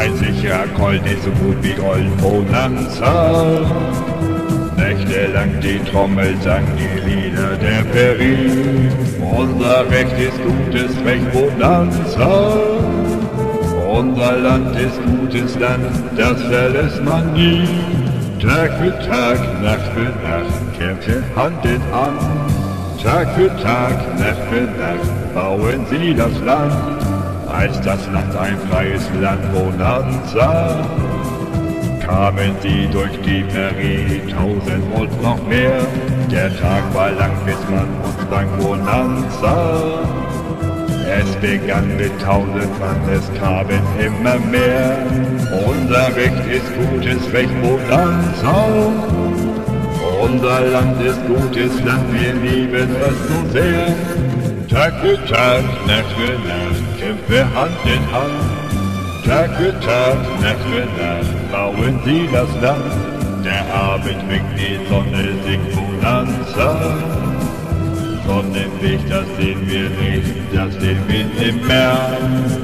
Ein sicherer Colt ist so gut wie Gold Bonanza. Nächtelang die Trommel sang die Lieder der Peri. Unser Recht ist gutes Recht Bonanza. Unser Land ist gutes Land, das verlässt man nie. Tag für Tag, Nacht für Nacht, kämpfen Hand in Hand. Tag für Tag, Nacht für Nacht, bauen sie das Land als das Land ein freies Land Bonanza. Kamen sie durch die Prärie, tausend und noch mehr. Der Tag war lang, bis man uns sang Bonanza. Es begann mit tausend Mann, es kamen immer mehr. Unser Recht ist gutes Recht Bonanza. Unser Land ist gutes Land, wir lieben es so sehr. Tag für Tag, Nacht für Nacht, Kämpfe Hand in Hand. Tag für Tag, Nacht für Nacht, bauen sie das Land. Der Abend winkt die Sonne, singt Bonanza. Sonnenlicht, das sehen wir nicht, das sehen wir im März.